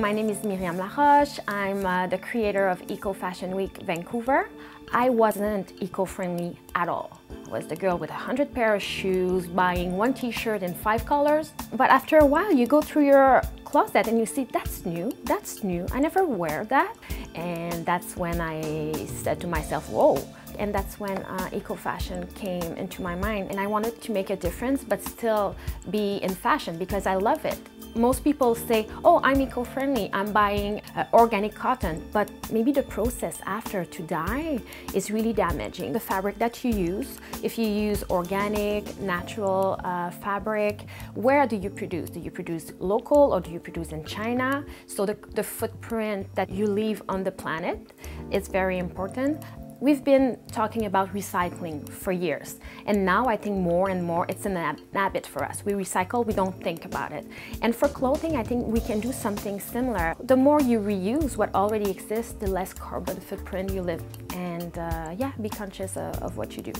My name is Myriam Laroche. I'm uh, the creator of Eco Fashion Week Vancouver. I wasn't eco-friendly at all. I was the girl with a hundred pair of shoes, buying one t-shirt in five colors. But after a while, you go through your closet and you see, that's new, that's new. I never wear that. And that's when I said to myself, whoa. And that's when uh, eco-fashion came into my mind. And I wanted to make a difference, but still be in fashion because I love it most people say, oh, I'm eco-friendly, I'm buying uh, organic cotton, but maybe the process after to dye is really damaging. The fabric that you use, if you use organic, natural uh, fabric, where do you produce? Do you produce local or do you produce in China? So the, the footprint that you leave on the planet is very important. We've been talking about recycling for years, and now I think more and more it's an habit for us. We recycle, we don't think about it. And for clothing, I think we can do something similar. The more you reuse what already exists, the less carbon footprint you live. And uh, yeah, be conscious of, of what you do.